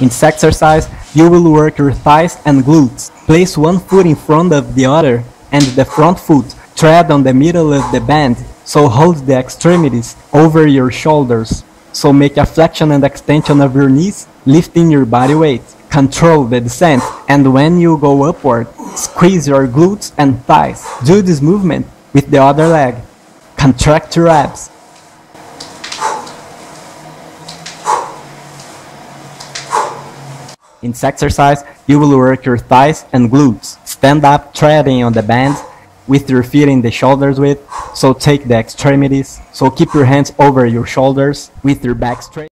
In this exercise, you will work your thighs and glutes. Place one foot in front of the other and the front foot. Tread on the middle of the band, so hold the extremities over your shoulders. So make a flexion and extension of your knees, lifting your body weight. Control the descent, and when you go upward, squeeze your glutes and thighs. Do this movement with the other leg. Contract your abs. In this exercise, you will work your thighs and glutes. Stand up, treading on the band with your feet in the shoulders width. So take the extremities. So keep your hands over your shoulders with your back straight.